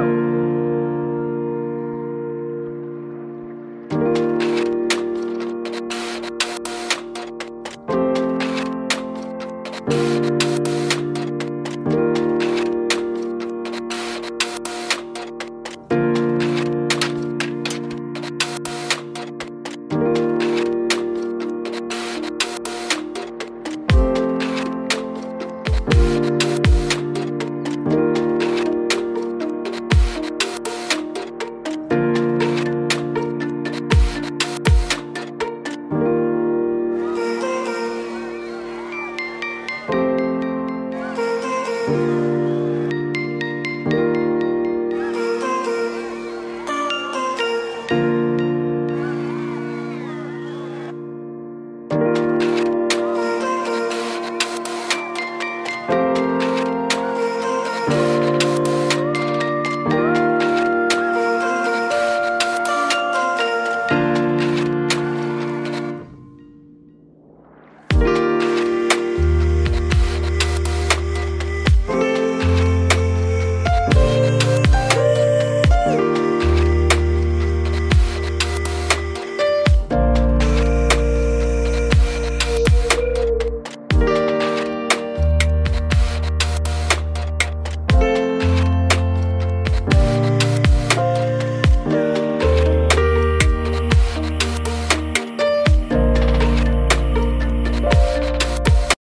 you.